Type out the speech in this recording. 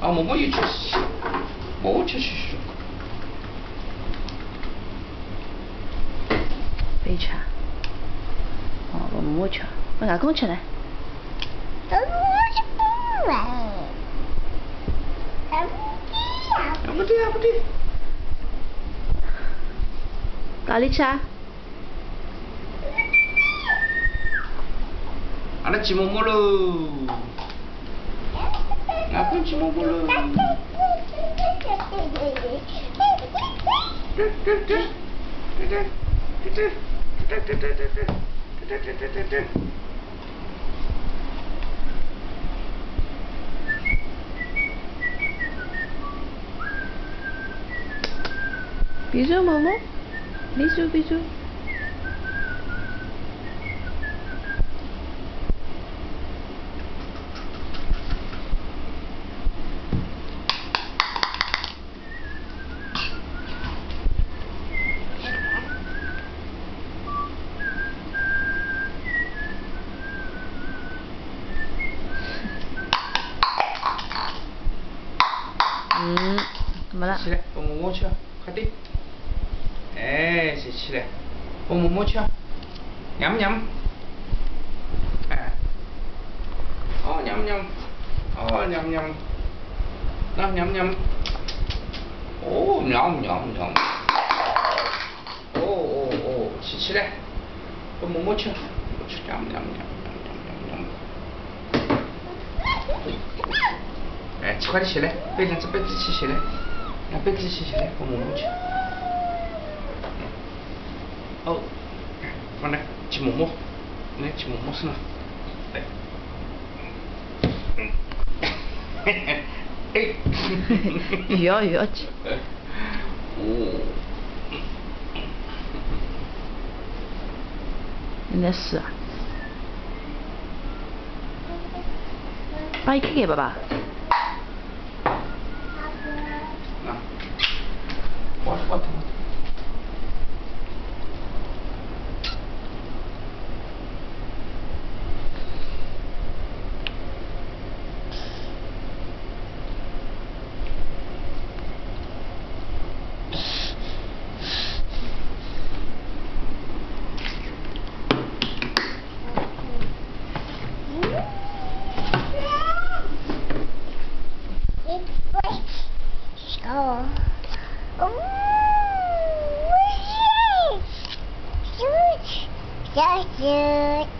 啊，妈妈也确实妈，某某确是说过。杯茶。哦，我妈妈吃，我外公吃呢。我吃不完。不对呀。不对呀，不。哪里吃啊？阿拉吃某某喽。比着么么？比着比着。起来，帮默默吃，快点。哎，起起来，帮默默吃，娘不娘？哎，哦娘不娘？哦娘不娘？那娘不娘？哦娘娘娘。哦哦哦，起起来，帮默默吃，吃娘不娘娘娘娘娘。哎，快点起来，背两只杯子起起来，那子仔细嘞，我摸摸去。哦，我来，摸摸摸，来，摸摸算了。嘿嘿嘿，嘿嘿嘿，要要去。哦，那是啊。拜拜，爷爷，爸爸。What the? It's oh. oh. Got you.